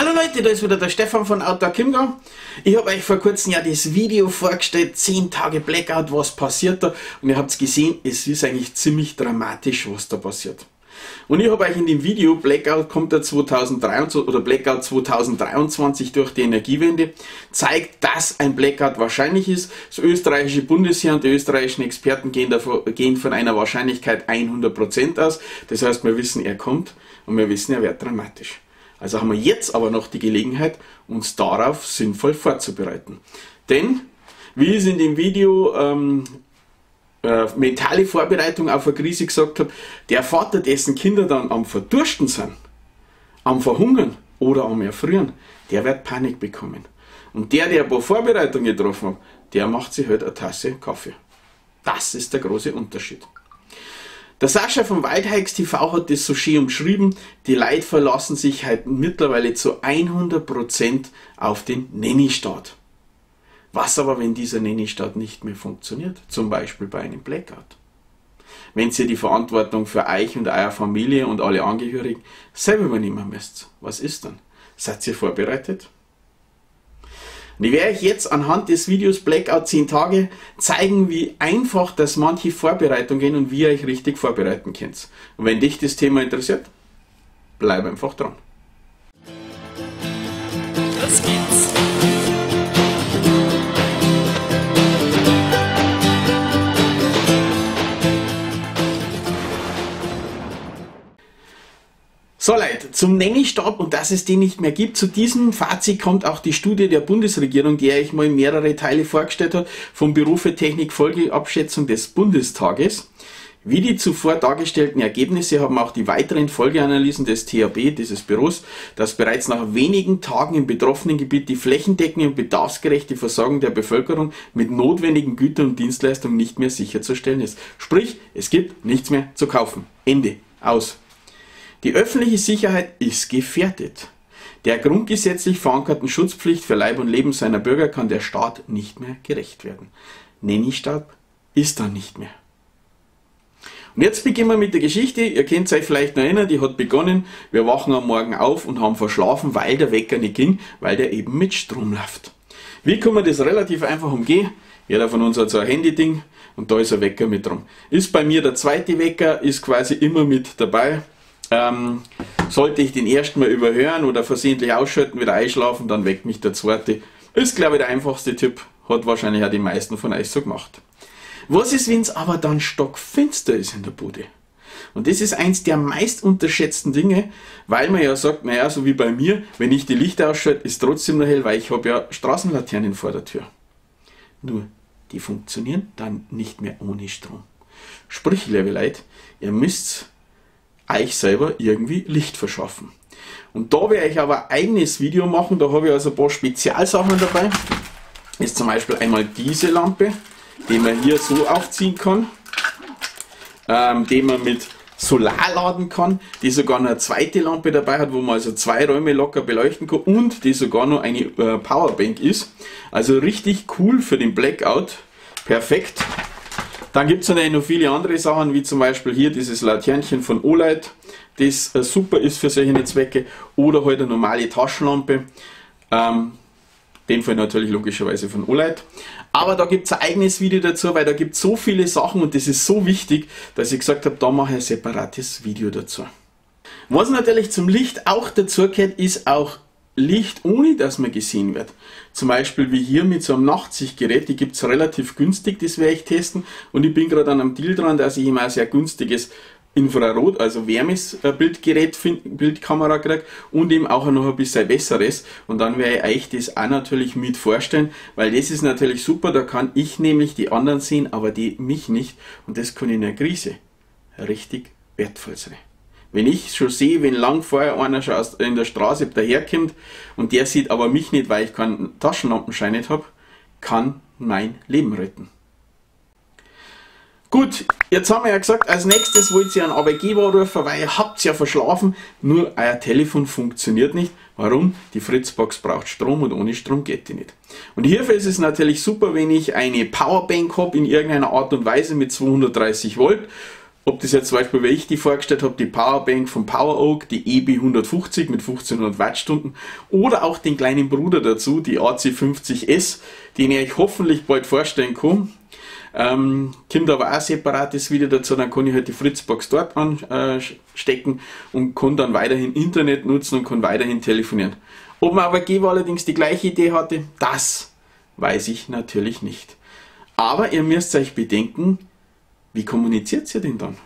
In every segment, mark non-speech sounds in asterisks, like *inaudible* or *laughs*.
Hallo Leute, da ist wieder der Stefan von Outdoor Kimgang. Ich habe euch vor kurzem ja das Video vorgestellt, 10 Tage Blackout, was passiert da. Und ihr habt gesehen, es ist eigentlich ziemlich dramatisch, was da passiert. Und ich habe euch in dem Video Blackout kommt der 2023 oder Blackout 2023 durch die Energiewende zeigt, dass ein Blackout wahrscheinlich ist. Das österreichische Bundesheer und die österreichischen Experten gehen, davon, gehen von einer Wahrscheinlichkeit 100% aus. Das heißt, wir wissen, er kommt und wir wissen, er wird dramatisch. Also haben wir jetzt aber noch die Gelegenheit, uns darauf sinnvoll vorzubereiten. Denn, wie ich es in dem Video ähm, äh, mentale Vorbereitung auf eine Krise gesagt habe, der Vater, dessen Kinder dann am Verdursten sind, am Verhungern oder am Erfrieren, der wird Panik bekommen. Und der, der ein paar Vorbereitungen getroffen hat, der macht sich halt eine Tasse Kaffee. Das ist der große Unterschied. Der Sascha von Waldhikes TV hat das so schön umschrieben. Die Leute verlassen sich halt mittlerweile zu 100% auf den Nanny-Staat. Was aber, wenn dieser Nanny-Staat nicht mehr funktioniert? Zum Beispiel bei einem Blackout. Wenn ihr die Verantwortung für euch und eure Familie und alle Angehörigen selber übernehmen müsst, was ist dann? Seid ihr vorbereitet? Und ich werde euch jetzt anhand des Videos Blackout 10 Tage zeigen, wie einfach das manche Vorbereitungen gehen und wie ihr euch richtig vorbereiten könnt. Und wenn dich das Thema interessiert, bleib einfach dran. So Leute, zum Nanny-Stab und dass es den nicht mehr gibt, zu diesem Fazit kommt auch die Studie der Bundesregierung, die ich mal mehrere Teile vorgestellt hat, vom für Technik Folgeabschätzung des Bundestages. Wie die zuvor dargestellten Ergebnisse haben auch die weiteren Folgeanalysen des THB, dieses Büros, dass bereits nach wenigen Tagen im betroffenen Gebiet die flächendeckende und bedarfsgerechte Versorgung der Bevölkerung mit notwendigen Gütern und Dienstleistungen nicht mehr sicherzustellen ist. Sprich, es gibt nichts mehr zu kaufen. Ende. Aus. Die öffentliche Sicherheit ist gefährdet. Der grundgesetzlich verankerten Schutzpflicht für Leib und Leben seiner Bürger kann der Staat nicht mehr gerecht werden. Nenni-Staat ist dann nicht mehr. Und jetzt beginnen wir mit der Geschichte. Ihr könnt euch vielleicht noch erinnern, die hat begonnen. Wir wachen am Morgen auf und haben verschlafen, weil der Wecker nicht ging, weil der eben mit Strom läuft. Wie kann man das relativ einfach umgehen? Jeder von uns hat so ein Handy-Ding und da ist ein Wecker mit drum. Ist bei mir der zweite Wecker, ist quasi immer mit dabei. Ähm, sollte ich den ersten mal überhören oder versehentlich ausschalten, wieder einschlafen, dann weckt mich der zweite. Ist, glaube ich, der einfachste Tipp. Hat wahrscheinlich auch die meisten von euch so gemacht. Was ist, wenn es aber dann stockfinster ist in der Bude? Und das ist eins der meist unterschätzten Dinge, weil man ja sagt, naja, so wie bei mir, wenn ich die Lichter ausschalte, ist trotzdem noch hell, weil ich habe ja Straßenlaternen vor der Tür. Nur, die funktionieren dann nicht mehr ohne Strom. Sprich, liebe Leute, ihr müsst euch selber irgendwie Licht verschaffen. Und da werde ich aber ein eigenes Video machen, da habe ich also ein paar Spezialsachen dabei. Ist zum Beispiel einmal diese Lampe, die man hier so aufziehen kann, ähm, die man mit Solar laden kann, die sogar noch eine zweite Lampe dabei hat, wo man also zwei Räume locker beleuchten kann und die sogar noch eine äh, Powerbank ist. Also richtig cool für den Blackout. Perfekt. Dann gibt es noch viele andere Sachen, wie zum Beispiel hier dieses Laternchen von Olight, das äh, super ist für solche Zwecke, oder halt eine normale Taschenlampe. Ähm, dem Fall natürlich logischerweise von Olight. Aber da gibt es ein eigenes Video dazu, weil da gibt es so viele Sachen und das ist so wichtig, dass ich gesagt habe, da mache ich ein separates Video dazu. Was natürlich zum Licht auch dazu gehört, ist auch Licht, ohne dass man gesehen wird. Zum Beispiel wie hier mit so einem Nachtsichtgerät, die gibt es relativ günstig, das werde ich testen. Und ich bin gerade an einem Deal dran, dass ich immer ein sehr günstiges Infrarot, also Wärmesbildgerät, Bildkamera kriege und eben auch noch ein bisschen besseres. Und dann werde ich euch das auch natürlich mit vorstellen, weil das ist natürlich super, da kann ich nämlich die anderen sehen, aber die mich nicht. Und das kann in einer Krise richtig wertvoll sein. Wenn ich schon sehe, wenn lang vorher einer schon in der Straße daherkommt und der sieht aber mich nicht, weil ich keinen Taschenlampenschein nicht habe, kann mein Leben retten. Gut, jetzt haben wir ja gesagt, als nächstes wollt ihr einen Arbeitgeber rufen, weil ihr habt ja verschlafen, nur euer Telefon funktioniert nicht. Warum? Die Fritzbox braucht Strom und ohne Strom geht die nicht. Und hierfür ist es natürlich super, wenn ich eine Powerbank habe in irgendeiner Art und Weise mit 230 Volt Ob das jetzt zum Beispiel, wie ich die vorgestellt habe, die Powerbank von PowerOak, die EB150 mit 1500 Wattstunden oder auch den kleinen Bruder dazu, die AC50S, den ich euch hoffentlich bald vorstellen kann. Ähm, kommt aber auch separates Video dazu, dann kann ich halt die Fritzbox dort anstecken äh, und kann dann weiterhin Internet nutzen und kann weiterhin telefonieren. Ob mein Arbeitgeber allerdings die gleiche Idee hatte, das weiß ich natürlich nicht. Aber ihr müsst euch bedenken, wie kommuniziert ihr denn dann?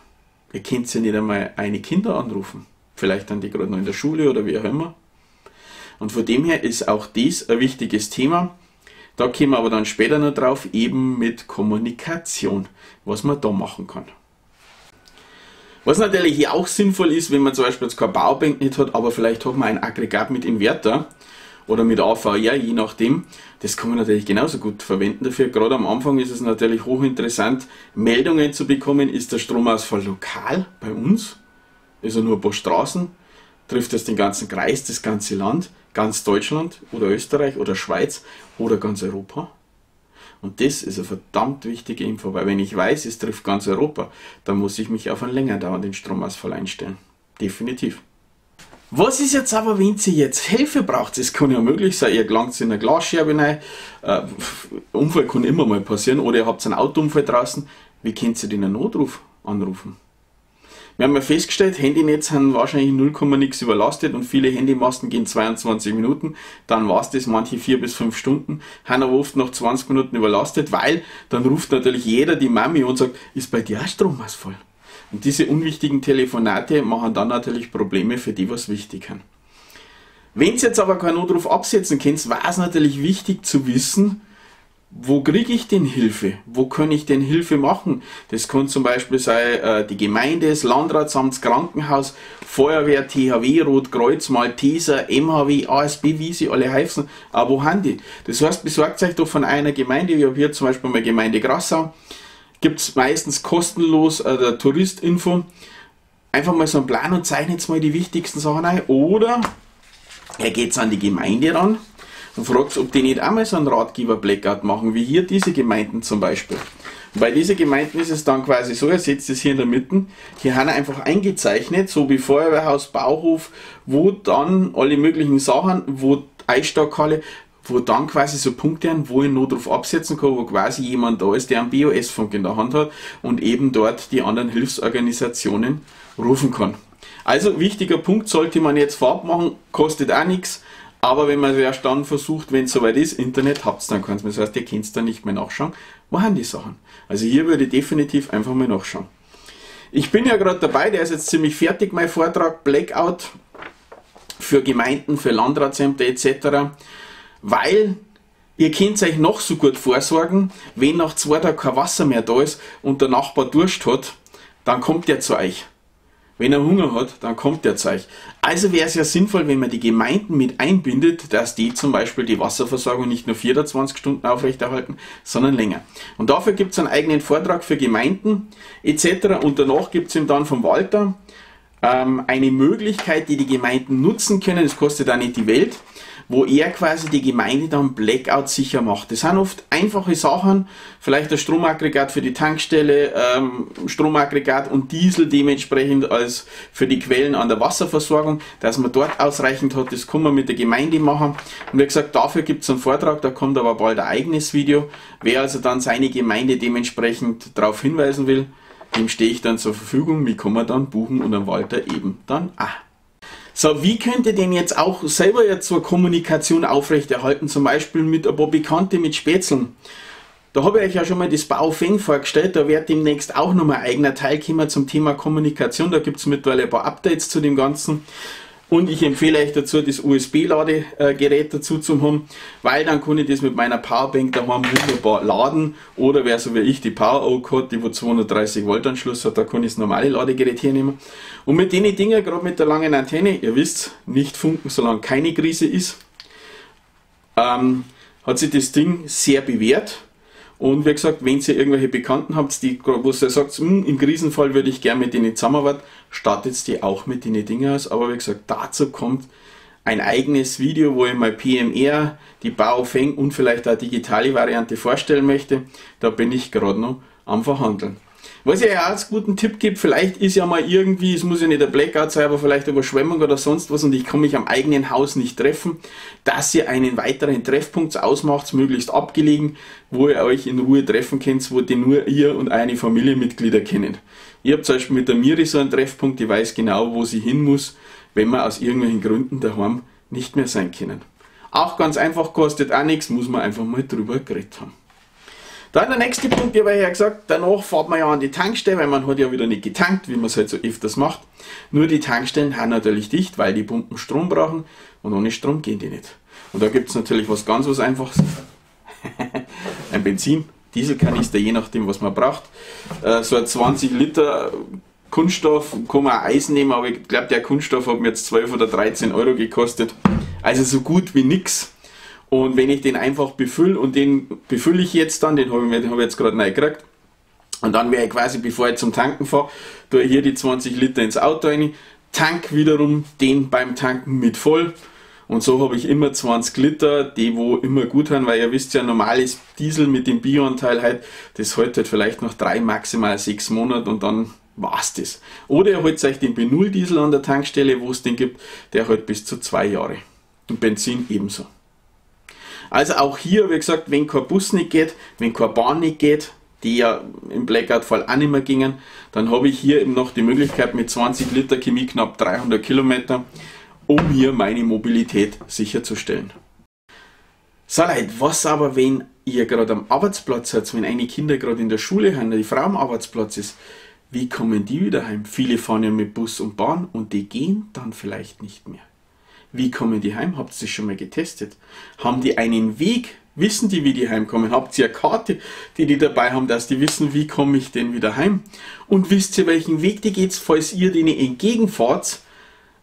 Ihr könnt ja nicht einmal eine Kinder anrufen. Vielleicht dann die gerade noch in der Schule oder wie auch immer. Und von dem her ist auch dies ein wichtiges Thema. Da kommen wir aber dann später noch drauf, eben mit Kommunikation, was man da machen kann. Was natürlich auch sinnvoll ist, wenn man zum Beispiel jetzt kein Baubank nicht hat, aber vielleicht hat man ein Aggregat mit Inverter, oder mit AVR, je nachdem. Das kann man natürlich genauso gut verwenden dafür. Gerade am Anfang ist es natürlich hochinteressant, Meldungen zu bekommen. Ist der Stromausfall lokal bei uns? Ist er nur ein paar Straßen? Trifft das den ganzen Kreis, das ganze Land, ganz Deutschland oder Österreich oder Schweiz oder ganz Europa? Und das ist eine verdammt wichtige Info, weil wenn ich weiß, es trifft ganz Europa, dann muss ich mich auf einen länger dauernden Stromausfall einstellen. Definitiv. Was ist jetzt aber, wenn Sie jetzt Hilfe braucht? Es kann ja möglich sein, ihr gelangt in eine Glasscherbe rein. Äh, Unfall kann immer mal passieren. Oder ihr habt einen Autounfall draußen. Wie könnt ihr den Notruf anrufen? Wir haben ja festgestellt, Handynetz haben wahrscheinlich 0, nix überlastet und viele Handymasten gehen 22 Minuten. Dann war es das, manche 4 bis 5 Stunden, aber oft noch 20 Minuten überlastet, weil dann ruft natürlich jeder die Mami und sagt, ist bei dir Stromausfall? Und diese unwichtigen Telefonate machen dann natürlich Probleme für die, was wichtig sind. Wenn jetzt aber keinen Notruf absetzen können, war es natürlich wichtig zu wissen, wo kriege ich denn Hilfe? Wo kann ich denn Hilfe machen? Das kann zum Beispiel sein äh, die Gemeinde, das Landratsamt, das Krankenhaus, Feuerwehr, THW, Rotkreuz, Malteser, MHW, ASB, wie sie alle heißen. Aber wo haben die? Das heißt, besorgt euch doch von einer Gemeinde, ich habe hier zum Beispiel mal Gemeinde Grassau, gibt es meistens kostenlos äh, der Touristinfo. Einfach mal so einen Plan und zeichnet mal die wichtigsten Sachen ein. Oder er geht an die Gemeinde ran und fragt, ob die nicht einmal so einen Ratgeber-Blackout machen, wie hier diese Gemeinden zum Beispiel. Und bei diesen Gemeinden ist es dann quasi so, er setzt es hier in der Mitte, hier haben er einfach eingezeichnet, so wie Feuerwehrhaus, Bauhof, wo dann alle möglichen Sachen, wo Eisstockhalle, wo dann quasi so Punkte an, wo ich Notruf absetzen kann, wo quasi jemand da ist, der einen BOS-Funk in der Hand hat und eben dort die anderen Hilfsorganisationen rufen kann. Also wichtiger Punkt sollte man jetzt vorab machen, kostet auch nichts, aber wenn man es erst dann versucht, wenn es soweit ist, Internet habt dann kann es. Das heißt, ihr könnt es dann nicht mehr nachschauen. Wo haben die Sachen? Also hier würde ich definitiv einfach mal nachschauen. Ich bin ja gerade dabei, der ist jetzt ziemlich fertig, mein Vortrag, Blackout für Gemeinden, für Landratsämter etc weil ihr könnt euch noch so gut vorsorgen, wenn nach zwei Tagen kein Wasser mehr da ist und der Nachbar Durst hat, dann kommt er zu euch. Wenn er Hunger hat, dann kommt er zu euch. Also wäre es ja sinnvoll, wenn man die Gemeinden mit einbindet, dass die zum Beispiel die Wasserversorgung nicht nur 24 Stunden aufrechterhalten, sondern länger. Und dafür gibt es einen eigenen Vortrag für Gemeinden etc. Und danach gibt es ihm dann vom Walter ähm, eine Möglichkeit, die die Gemeinden nutzen können. Das kostet auch nicht die Welt wo er quasi die Gemeinde dann Blackout sicher macht. Das sind oft einfache Sachen, vielleicht ein Stromaggregat für die Tankstelle, ähm, Stromaggregat und Diesel dementsprechend als für die Quellen an der Wasserversorgung, dass man dort ausreichend hat, das kann man mit der Gemeinde machen. Und wie gesagt, dafür gibt es einen Vortrag, da kommt aber bald ein eigenes Video. Wer also dann seine Gemeinde dementsprechend darauf hinweisen will, dem stehe ich dann zur Verfügung, mich kann man dann buchen und am Walter eben dann auch. So, wie könnt ihr denn jetzt auch selber jetzt eine Kommunikation aufrechterhalten, zum Beispiel mit ein paar Bekannte mit Spätzeln? Da habe ich euch ja schon mal das Baufeng vorgestellt, da wird demnächst auch nochmal ein eigener Teil kommen zum Thema Kommunikation, da gibt es mittlerweile ein paar Updates zu dem Ganzen. Und ich empfehle euch dazu, das USB-Ladegerät dazu zu haben, weil dann kann ich das mit meiner Powerbank daheim wunderbar laden. Oder wer so wie ich die PowerOak hat, die wo 230 Volt Anschluss hat, da kann ich das normale Ladegerät hernehmen. Und mit den Dingen, gerade mit der langen Antenne, ihr wisst, nicht funken, solange keine Krise ist, ähm, hat sich das Ding sehr bewährt. Und wie gesagt, wenn ihr irgendwelche Bekannten habt, die, wo ihr sagt, hm, im Krisenfall würde ich gerne mit denen zusammenarbeiten, startet die auch mit den Dingen aus. Aber wie gesagt, dazu kommt ein eigenes Video, wo ich mal PMR, die Baufeng und vielleicht auch digitale Variante vorstellen möchte. Da bin ich gerade noch am Verhandeln. Was ich ja als guten Tipp gebe, vielleicht ist ja mal irgendwie, es muss ja nicht der Blackout sein, aber vielleicht Überschwemmung oder sonst was und ich kann mich am eigenen Haus nicht treffen, dass ihr einen weiteren Treffpunkt ausmacht, möglichst abgelegen, wo ihr euch in Ruhe treffen könnt, wo die nur ihr und eine Familienmitglieder kennen. Ich habe zum Beispiel mit der Miri so einen Treffpunkt, die weiß genau, wo sie hin muss, wenn wir aus irgendwelchen Gründen daheim nicht mehr sein können. Auch ganz einfach, kostet auch nichts, muss man einfach mal drüber geredet haben. Dann der nächste Punkt, ich habe ja gesagt, danach fährt man ja an die Tankstelle, weil man hat ja wieder nicht getankt, wie man es halt so öfters macht. Nur die Tankstellen haben natürlich dicht, weil die Pumpen Strom brauchen und ohne Strom gehen die nicht. Und da gibt es natürlich was ganz was Einfaches. *laughs* ein Benzin, Dieselkanister, je nachdem was man braucht. Äh, so ein 20 Liter Kunststoff, kann man auch Eisen nehmen, aber ich glaube der Kunststoff hat mir jetzt 12 oder 13 Euro gekostet. Also so gut wie nix. Und wenn ich den einfach befülle und den befülle ich jetzt dann, den habe ich, hab ich jetzt gerade neu gekriegt, und dann wäre ich quasi, bevor ich zum Tanken fahre, tue ich hier die 20 Liter ins Auto rein, tank wiederum den beim Tanken mit voll. Und so habe ich immer 20 Liter, die wo immer gut haben, weil ihr wisst ja, normales Diesel mit dem Bioanteil halt, das hält halt vielleicht noch drei, maximal sechs Monate und dann war's das. Oder ihr holt euch den B0 Diesel an der Tankstelle, wo es den gibt, der hält bis zu zwei Jahre. Und Benzin ebenso. Also auch hier, wie gesagt, wenn kein Bus nicht geht, wenn keine Bahn nicht geht, die ja im Blackout-Fall auch nicht mehr gingen, dann habe ich hier eben noch die Möglichkeit mit 20 Liter Chemie knapp 300 Kilometer, um hier meine Mobilität sicherzustellen. So Leute, was aber, wenn ihr gerade am Arbeitsplatz seid, wenn eine Kinder gerade in der Schule haben, die Frau am Arbeitsplatz ist, wie kommen die wieder heim? Viele fahren ja mit Bus und Bahn und die gehen dann vielleicht nicht mehr. Wie kommen die heim? Habt ihr das schon mal getestet? Haben die einen Weg? Wissen die, wie die heimkommen? Habt ihr eine Karte, die die dabei haben, dass die wissen, wie komme ich denn wieder heim? Und wisst ihr, welchen Weg die geht, falls ihr denen entgegenfahrt,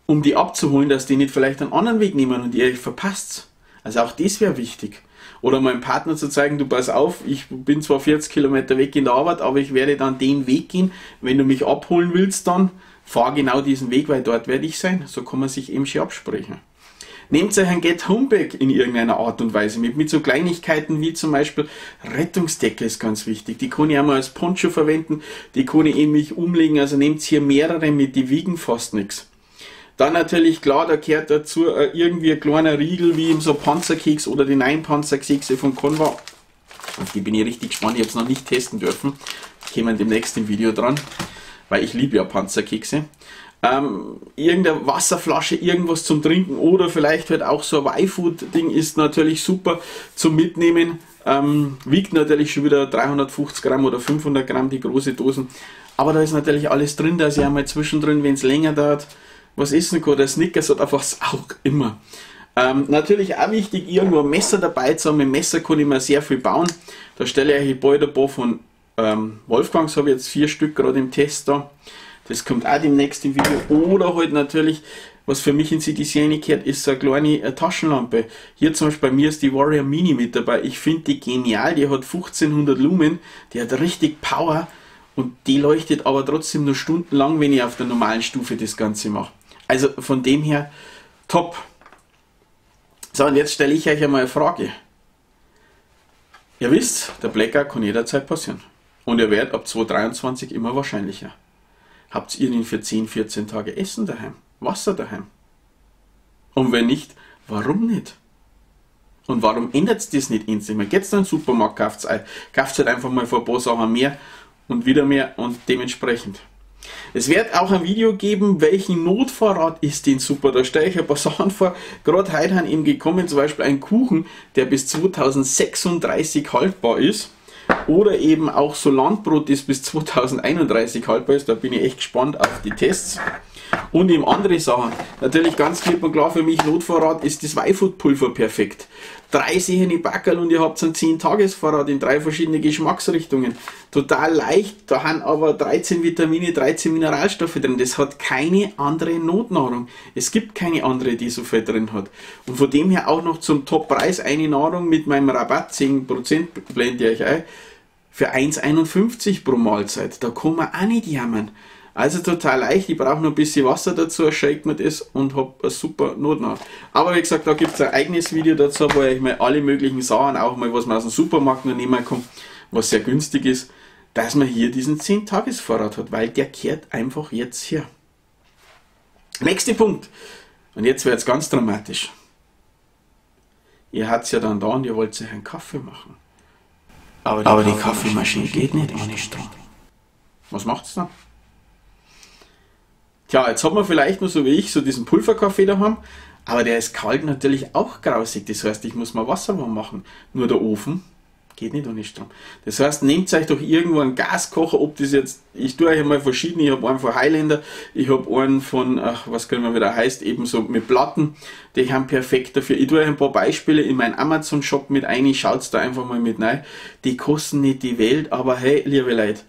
um die abzuholen, dass die nicht vielleicht einen anderen Weg nehmen und ihr euch verpasst? Also auch das wäre wichtig. Oder meinem Partner zu zeigen, du pass auf, ich bin zwar 40 Kilometer weg in der Arbeit, aber ich werde dann den Weg gehen. Wenn du mich abholen willst, dann fahr genau diesen Weg, weil dort werde ich sein. So kann man sich eben schon absprechen. Nehmt euch ein Get Homeback in irgendeiner Art und Weise mit, mit so Kleinigkeiten wie zum Beispiel Rettungsdecke ist ganz wichtig. Die kann ich einmal als Poncho verwenden, die kann ich in mich umlegen, also nehmt hier mehrere mit, die wiegen fast nichts. Dann natürlich klar, da gehört dazu äh, irgendwie ein kleiner Riegel wie so Panzerkeks oder die Nein Panzerkekse von Conva. Die bin ich richtig gespannt, ich habe es noch nicht testen dürfen. Kämen demnächst im Video dran weil ich liebe ja Panzerkekse. Ähm, irgendeine Wasserflasche, irgendwas zum Trinken oder vielleicht halt auch so ein Y-Food-Ding ist natürlich super zum Mitnehmen. Ähm, wiegt natürlich schon wieder 350 Gramm oder 500 Gramm die große Dosen. Aber da ist natürlich alles drin, da ist ja mal zwischendrin, wenn es länger dauert, was essen kann, der Snickers oder was auch immer. Ähm, natürlich auch wichtig, irgendwo ein Messer dabei zu haben. Mit Messer kann ich mir sehr viel bauen. Da stelle ich euch bald ein paar von ähm, Wolfgangs habe ich jetzt vier Stück gerade im Test da. Das kommt auch demnächst im Video. Oder halt natürlich, was für mich in City Seine gehört, ist so eine kleine äh, Taschenlampe. Hier zum Beispiel bei mir ist die Warrior Mini mit dabei. Ich finde die genial. Die hat 1500 Lumen. Die hat richtig Power. Und die leuchtet aber trotzdem nur stundenlang, wenn ich auf der normalen Stufe das Ganze mache. Also von dem her top. So, und jetzt stelle ich euch einmal eine Frage. Ihr wisst, der Blackout kann jederzeit passieren. Und er wird ab 2023 immer wahrscheinlicher. Habt ihr ihn für 10, 14 Tage Essen daheim? Wasser daheim? Und wenn nicht, warum nicht? Und warum ändert das nicht instant? Geht in den Supermarkt, kauft halt einfach mal vor ein paar Sachen mehr und wieder mehr und dementsprechend. Es wird auch ein Video geben, welchen Notvorrat ist denn super. Da stelle ich ein paar *laughs* Sachen vor. Gerade heute haben eben gekommen, zum Beispiel ein Kuchen, der bis 2036 haltbar ist. Oder eben auch so Landbrot, das bis 2031 haltbar ist. Da bin ich echt gespannt auf die Tests. Und eben andere Sachen. Natürlich ganz klipp und klar für mich Notvorrat ist das Weifood-Pulver perfekt. Drei sehende Backerl und ihr habt einen 10-Tages-Vorrat in drei verschiedene Geschmacksrichtungen. Total leicht, da haben aber 13 Vitamine, 13 Mineralstoffe drin. Das hat keine andere Notnahrung. Es gibt keine andere, die so viel drin hat. Und von dem her auch noch zum Top-Preis eine Nahrung mit meinem Rabatt, 10% blende ich euch ein, für 1,51 pro Mahlzeit. Da kann man auch nicht jammern. Also total leicht, ich brauche nur ein bisschen Wasser dazu, shake mir das und habe eine super Notnahrung. Aber wie gesagt, da gibt es ein eigenes Video dazu, wo ich mal alle möglichen Sachen, auch mal was man aus dem Supermarkt noch nehmen kann, was sehr günstig ist, dass man hier diesen 10-Tages-Vorrat hat, weil der kehrt einfach jetzt hier. Nächster Punkt. Und jetzt wird es ganz dramatisch. Ihr habt es ja dann da und ihr wollt euch einen Kaffee machen. Aber die, Aber die Kaffeemaschine geht nicht ohne Strom. Was macht's dann? Tja, jetzt hat man vielleicht nur so wie ich so diesen Pulverkaffee daheim, aber der ist kalt natürlich auch grausig. Das heißt, ich muss mal Wasser warm machen. Nur der Ofen geht nicht ohne Strom. Das heißt, nehmt euch doch irgendwo einen Gaskocher, ob das jetzt, ich tue euch mal verschiedene, ich habe einen von Highlander, ich habe einen von, ach, was können wir wieder heißt, ebenso mit Platten, die haben perfekt dafür. Ich tue euch ein paar Beispiele in meinen Amazon-Shop mit ein, schaut's da einfach mal mit rein. Die kosten nicht die Welt, aber hey, liebe Leute,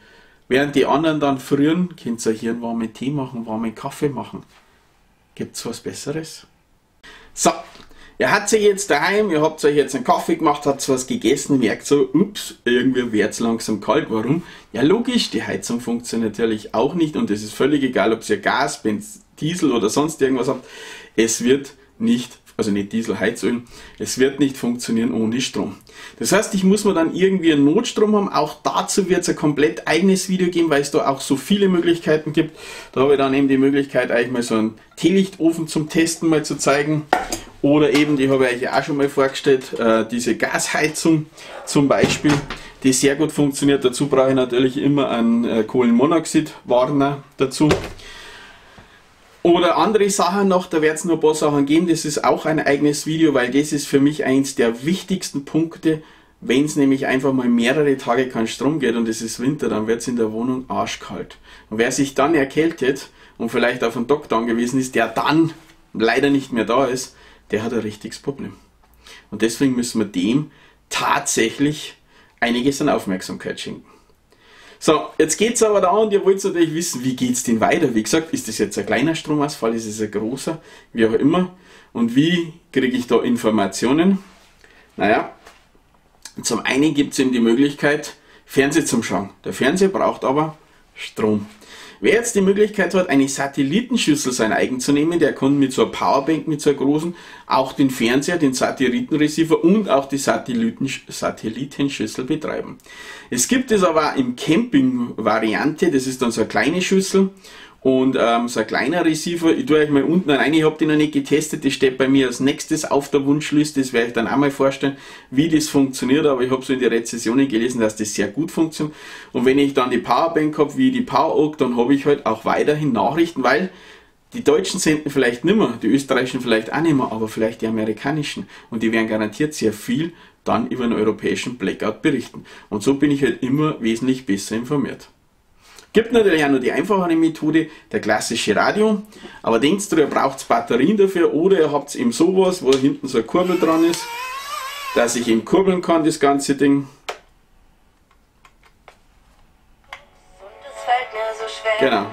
während die anderen dann frieren, könnt ihr hier einen warmen Tee machen, warmen Kaffee machen. Gibt's was Besseres? So, Ihr habt sich jetzt daheim, ihr habt euch jetzt einen Kaffee gemacht, habt was gegessen, merkt so, ups, irgendwie wird es langsam kalt. Warum? Ja, logisch, die Heizung funktioniert natürlich auch nicht und es ist völlig egal, ob ihr Gas, Benz, Diesel oder sonst irgendwas habt. Es wird nicht also nicht Diesel, Heizöl, es wird nicht funktionieren ohne Strom. Das heißt, ich muss mir dann irgendwie einen Notstrom haben. Auch dazu wird es ein komplett eigenes Video geben, weil es da auch so viele Möglichkeiten gibt. Da habe ich dann eben die Möglichkeit, eigentlich mal so einen Teelichtofen zum Testen mal zu zeigen. Oder eben, die habe ich euch auch schon mal vorgestellt, äh, diese Gasheizung zum Beispiel, die sehr gut funktioniert. Dazu brauche ich natürlich immer einen äh, Kohlenmonoxid-Warner dazu. Oder andere Sachen noch, da wird es noch ein paar Sachen geben, das ist auch ein eigenes Video, weil das ist für mich eins der wichtigsten Punkte, wenn es nämlich einfach mal mehrere Tage kein Strom geht und es ist Winter, dann wird es in der Wohnung arschkalt. Und wer sich dann erkältet und vielleicht auf einen Doktor angewiesen ist, der dann leider nicht mehr da ist, der hat ein richtiges Problem. Und deswegen müssen wir dem tatsächlich einiges an Aufmerksamkeit schenken. So, jetzt geht es aber da und ihr wollt natürlich wissen, wie geht es denn weiter? Wie gesagt, ist das jetzt ein kleiner Stromausfall, ist es ein großer, wie auch immer. Und wie kriege ich da Informationen? Naja, zum einen gibt es eben die Möglichkeit, Fernsehen zu schauen. Der Fernseher braucht aber Strom. Wer jetzt die Möglichkeit hat, eine Satellitenschüssel sein eigen zu nehmen, der kann mit so einer Powerbank, mit so einer großen, auch den Fernseher, den Satellitenreceiver und auch die Satelliten, Satellitenschüssel betreiben. Es gibt es aber im Camping-Variante, das ist dann so eine kleine Schüssel und ähm, so ein kleiner Receiver, ich tue euch mal unten rein, ich habe den noch nicht getestet, das steht bei mir als nächstes auf der Wunschliste, das werde ich dann auch mal vorstellen, wie das funktioniert, aber ich habe so in die Rezessionen gelesen, dass das sehr gut funktioniert. Und wenn ich dann die Powerbank habe, wie die PowerOak, dann habe ich halt auch weiterhin Nachrichten, weil die Deutschen senden vielleicht nimmer, die Österreichischen vielleicht auch nimmer, aber vielleicht die Amerikanischen. Und die werden garantiert sehr viel dann über einen europäischen Blackout berichten. Und so bin ich halt immer wesentlich besser informiert. Gibt natürlich auch noch die einfachere Methode, der klassische Radio. Aber denkst du, ihr braucht Batterien dafür oder ihr habt eben sowas, wo hinten so eine Kurbel dran ist, dass ich eben kurbeln kann, das ganze Ding. Genau.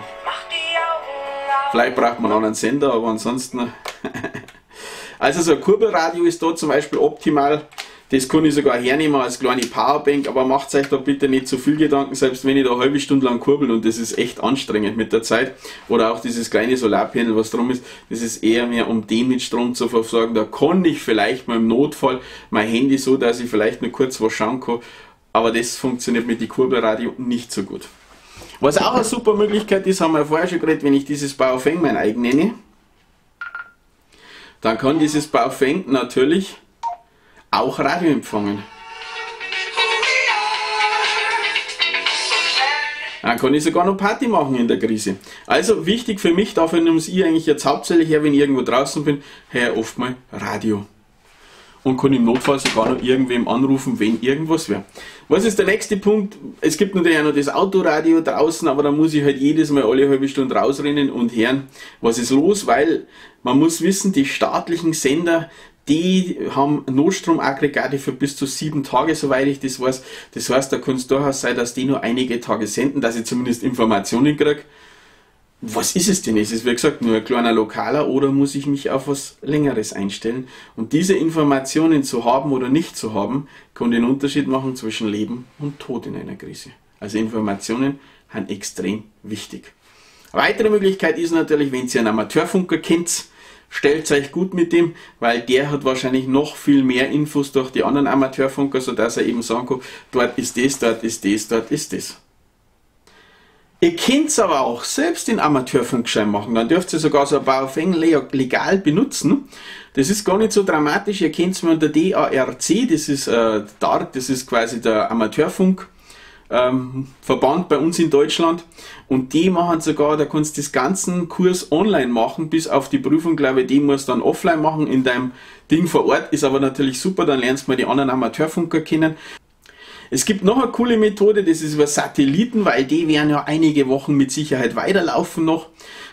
Vielleicht braucht man auch einen Sender, aber ansonsten. *laughs* also so ein Kurbelradio ist da zum Beispiel optimal. Das kann ich sogar hernehmen als kleine Powerbank, aber macht euch da bitte nicht zu viel Gedanken, selbst wenn ich da eine halbe Stunde lang kurbel und das ist echt anstrengend mit der Zeit. Oder auch dieses kleine Solarpanel, was drum ist, das ist eher mehr, um den mit Strom zu versorgen. Da kann ich vielleicht mal im Notfall mein Handy so, dass ich vielleicht nur kurz was schauen kann, aber das funktioniert mit dem Kurbelradio nicht so gut. Was auch eine super Möglichkeit ist, haben wir vorher schon geredet, wenn ich dieses Baofeng mein eigen nenne, dann kann dieses Baofeng natürlich auch Radio empfangen. Dann kann ich sogar noch Party machen in der Krise. Also wichtig für mich, dafür nehme ich eigentlich jetzt hauptsächlich her, wenn ich irgendwo draußen bin, her oft mal Radio. Und kann im Notfall sogar noch irgendwem anrufen, wenn irgendwas wäre. Was ist der nächste Punkt? Es gibt natürlich auch noch das Autoradio draußen, aber da muss ich halt jedes Mal alle halbe Stunde rausrennen und hören, was ist los, weil man muss wissen, die staatlichen Sender, die haben Notstromaggregate für bis zu sieben Tage, soweit ich das weiß. Das heißt, da kann es durchaus sein, dass die nur einige Tage senden, dass ich zumindest Informationen kriege. Was ist es denn? Ist es, wie gesagt, nur ein kleiner Lokaler oder muss ich mich auf was Längeres einstellen? Und diese Informationen zu haben oder nicht zu haben, kann den Unterschied machen zwischen Leben und Tod in einer Krise. Also Informationen sind extrem wichtig. Eine weitere Möglichkeit ist natürlich, wenn Sie einen Amateurfunker kennt, stellt euch gut mit dem, weil der hat wahrscheinlich noch viel mehr Infos durch die anderen Amateurfunker, sodass er eben sagen kann, dort ist das, dort ist das, dort ist das. Ihr könnt aber auch selbst den Amateurfunkschein machen. Dann dürft ihr sogar so ein Baofeng legal benutzen. Das ist gar nicht so dramatisch. Ihr kennt es mir unter DARC, das ist äh, DARC, das ist quasi der Amateurfunk. Ähm, Verband bei uns in Deutschland. Und die machen sogar, da kannst du das ganzen Kurs online machen, bis auf die Prüfung, glaube ich, die musst du dann offline machen in deinem Ding vor Ort, ist aber natürlich super, dann lernst du mal die anderen Amateurfunker kennen. Es gibt noch eine coole Methode, das ist über Satelliten, weil die werden ja einige Wochen mit Sicherheit weiterlaufen noch.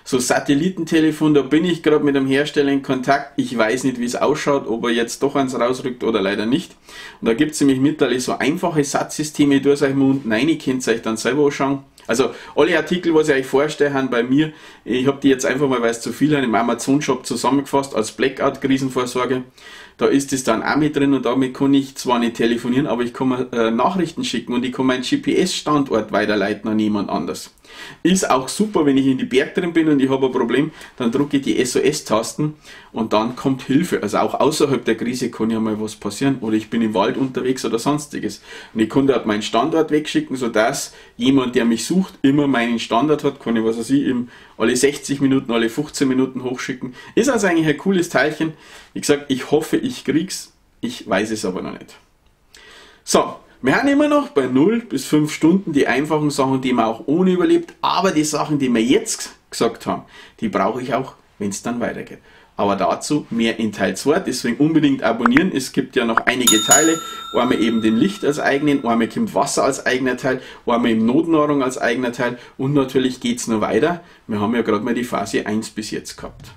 So Satellitentelefon, da bin ich gerade mit dem Hersteller in Kontakt. Ich weiß nicht, wie es ausschaut, ob er jetzt doch eins rausrückt oder leider nicht. Und da gibt es nämlich mittlerweile so einfache Satzsysteme, ich tue euch mal unten rein, ihr könnt es euch dann selber anschauen. Also alle Artikel, was ich euch vorstelle, haben bei mir, ich habe die jetzt einfach mal, weil es zu viel sind, im Amazon-Shop zusammengefasst als Blackout-Krisenvorsorge. Da ist es dann auch mit drin und damit kann ich zwar nicht telefonieren, aber ich kann mir äh, Nachrichten schicken und ich kann meinen GPS-Standort weiterleiten an jemand anders. Ist auch super, wenn ich in die Berg drin bin und ich habe ein Problem, dann drücke ich die SOS-Tasten und dann kommt Hilfe. Also auch außerhalb der Krise kann ja mal was passieren oder ich bin im Wald unterwegs oder sonstiges. Und ich kann dort meinen Standort wegschicken, sodass jemand, der mich sucht, immer meinen Standort hat, kann ich, was weiß ich, alle 60 Minuten, alle 15 Minuten hochschicken. Ist also eigentlich ein cooles Teilchen. Wie gesagt, ich hoffe, ich krieg's. Ich weiß es aber noch nicht. So, wir haben immer noch bei 0 bis 5 Stunden die einfachen Sachen, die man auch ohne überlebt, aber die Sachen, die wir jetzt gesagt haben, die brauche ich auch, wenn es dann weitergeht. Aber dazu mehr in Teil 2, deswegen unbedingt abonnieren. Es gibt ja noch einige Teile. Einmal eben den Licht als eigenen, einmal kommt Wasser als eigener Teil, einmal eben Notnahrung als eigener Teil und natürlich geht es noch weiter. Wir haben ja gerade mal die Phase 1 bis jetzt gehabt.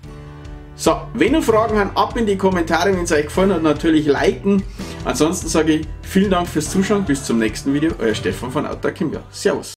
So, wenn ihr Fragen habt, ab in die Kommentare, wenn es euch gefallen hat, natürlich liken. Ansonsten sage ich vielen Dank fürs Zuschauen, bis zum nächsten Video, euer Stefan von Autark Servus.